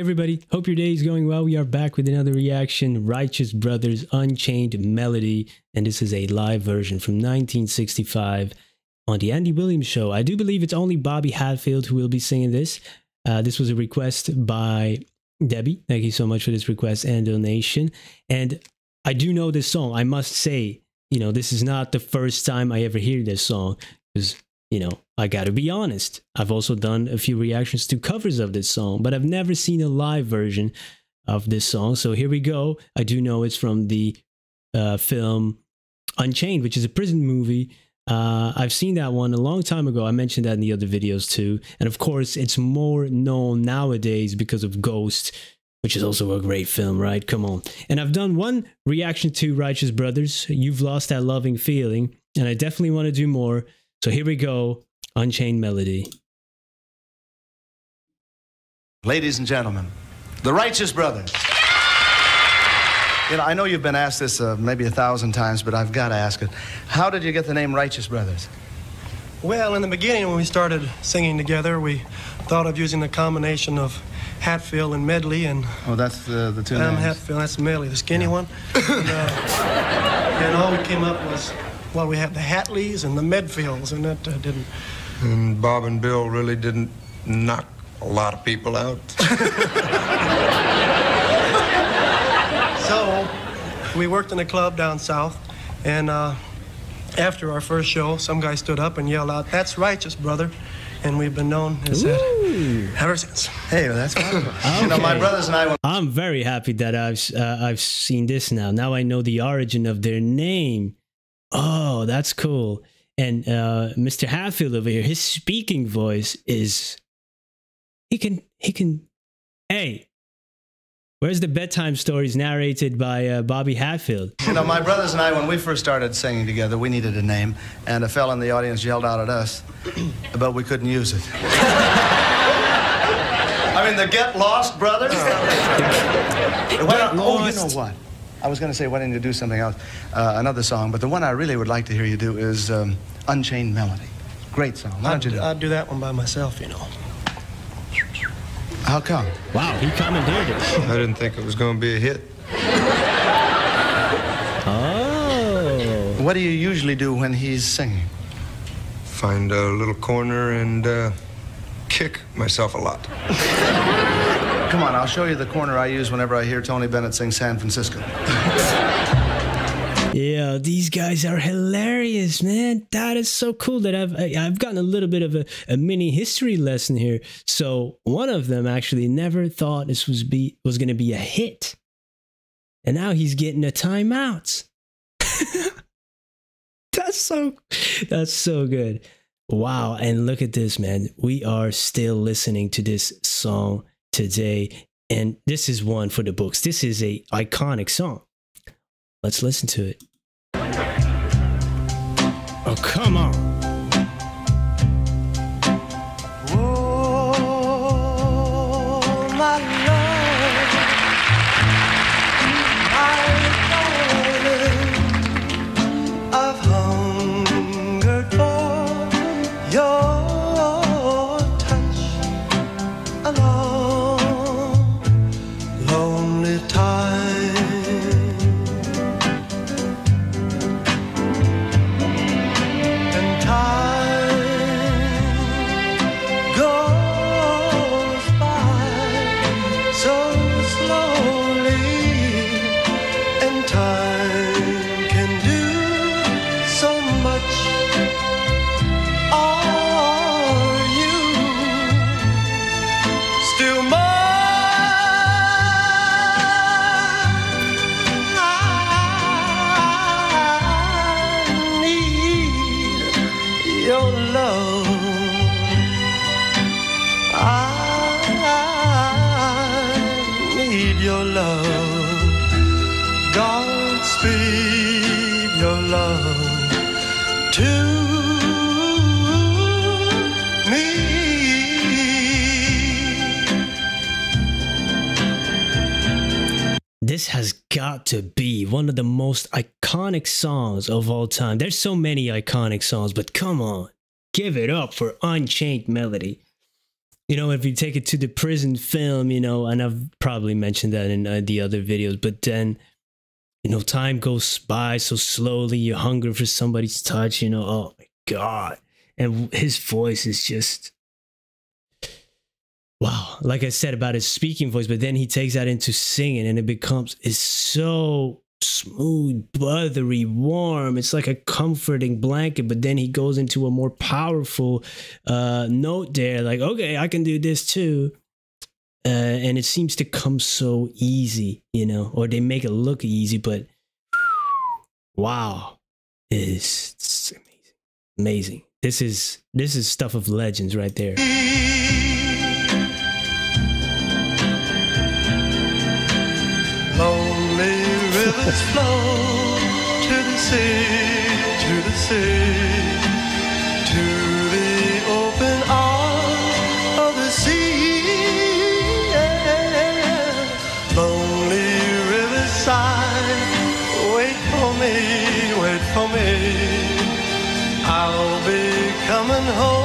Everybody, hope your day is going well. We are back with another reaction, Righteous Brothers Unchained Melody, and this is a live version from 1965 on the Andy Williams show. I do believe it's only Bobby Hatfield who will be singing this. Uh, this was a request by Debbie. Thank you so much for this request and donation. And I do know this song. I must say, you know, this is not the first time I ever hear this song because you know, I gotta be honest. I've also done a few reactions to covers of this song, but I've never seen a live version of this song. So here we go. I do know it's from the uh, film Unchained, which is a prison movie. Uh, I've seen that one a long time ago. I mentioned that in the other videos too. And of course, it's more known nowadays because of Ghost, which is also a great film, right? Come on. And I've done one reaction to Righteous Brothers, You've Lost That Loving Feeling, and I definitely want to do more. So here we go Unchained Melody. Ladies and gentlemen, the Righteous Brothers. You know, I know you've been asked this uh, maybe a thousand times, but I've got to ask it. How did you get the name Righteous Brothers? Well, in the beginning, when we started singing together, we thought of using the combination of Hatfield and Medley, and Oh, that's the, the two I'm names. Hatfield, that's Medley, the skinny one. And, uh, and all we came up was, well, we had the Hatleys and the Medfields, and that uh, didn't. And Bob and Bill really didn't knock a lot of people out. So we worked in a club down south, and uh, after our first show, some guy stood up and yelled out, "That's righteous, brother," and we've been known as that ever since. Hey, well, that's wonderful. You know, my brothers and I, when I'm very happy that I've uh, I've seen this now. Now I know the origin of their name. Oh, that's cool. And uh, Mr. Hatfield over here, his speaking voice is he can he can. Hey, where's the bedtime stories narrated by uh, Bobby Hatfield? You know, my brothers and I, when we first started singing together, we needed a name, and a fella in the audience yelled out at us, but we couldn't use it. I mean, the Get Lost Brothers? Why don't- oh, you know what? I was going to say, why didn't you do something else, uh, another song, but the one I really would like to hear you do is um, Unchained Melody. Great song. Why don't I'd, you do? I'd do that one by myself, you know. How come? Wow, he commandeered it. I didn't think it was going to be a hit. Oh, What do you usually do when he's singing? Find a little corner and uh, kick myself a lot. Come on, I'll show you the corner I use whenever I hear Tony Bennett sing San Francisco. Yeah, these guys are hilarious, man. That is so cool that I've I've gotten a little bit of a, a mini history lesson here. So one of them actually never thought this was be was going to be a hit, and now he's getting a timeout. that's so that's so good. Wow, and look at this, man. We are still listening to this song today, and this is one for the books. This is a iconic song. Let's listen to it. Oh, come on. Your love. Godspeed your love to me. This has got to be one of the most iconic songs of all time. There's so many iconic songs, but come on. Give it up for Unchained Melody. You know, if you take it to the prison film, you know, and I've probably mentioned that in uh, the other videos, but then, you know, time goes by so slowly. You hunger for somebody's touch, you know. Oh my God. And his voice is just, wow. Like I said about his speaking voice, but then he takes that into singing and it becomes, it's so smooth, buttery, warm. It's like a comforting blanket, but then he goes into a more powerful uh, note there, like, okay, I can do this too. Uh, and it seems to come so easy, you know, or they make it look easy, but wow, it's, it's amazing. Amazing. This is this is stuff of legends right there. Rivers flow to the sea, to the sea, to the open arms of the sea. Yeah. Lonely riverside, wait for me, wait for me. I'll be coming home,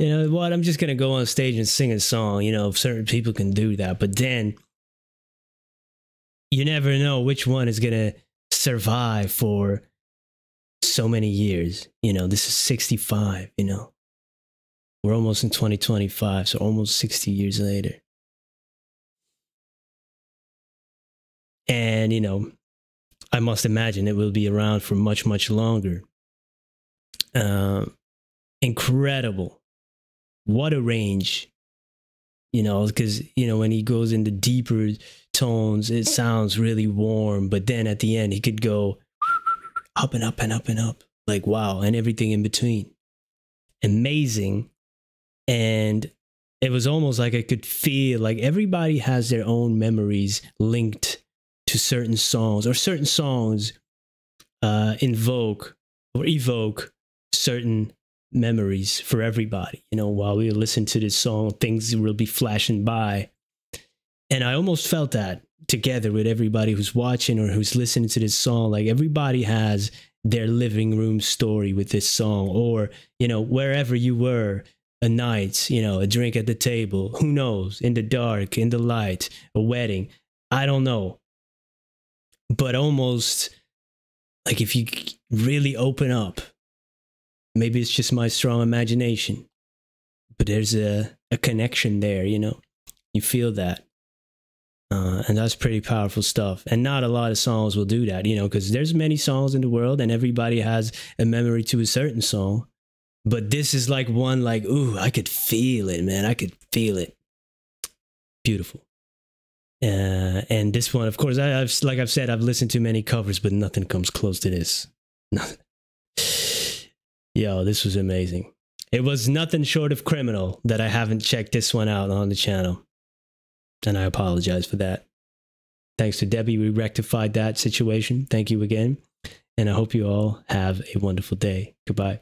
You know what? I'm just gonna go on stage and sing a song. You know, certain people can do that, but then you never know which one is gonna survive for so many years. You know, this is 65. You know, we're almost in 2025, so almost 60 years later. And you know, I must imagine it will be around for much, much longer. Um, incredible. What a range you know because you know when he goes into deeper tones it sounds really warm but then at the end he could go up and up and up and up like wow and everything in between. Amazing. And it was almost like i could feel like everybody has their own memories linked to certain songs or certain songs uh invoke or evoke certain memories for everybody. You know, while we listen to this song, things will be flashing by. And I almost felt that together with everybody who's watching or who's listening to this song. Like everybody has their living room story with this song, or, you know, wherever you were a night, you know, a drink at the table, who knows, in the dark, in the light, a wedding. I don't know. But almost like if you really open up maybe it's just my strong imagination but there's a, a connection there you know? You feel that. Uh, and that's pretty powerful stuff. And not a lot of songs will do that you know because there's many songs in the world and everybody has a memory to a certain song. But this is like one like ooh i could feel it man. I could feel it. Beautiful. Uh, and this one, of course, I, have like I've said, I've listened to many covers, but nothing comes close to this. Nothing. Yo, this was amazing. It was nothing short of criminal that I haven't checked this one out on the channel. And I apologize for that. Thanks to Debbie, we rectified that situation. Thank you again. And I hope you all have a wonderful day. Goodbye.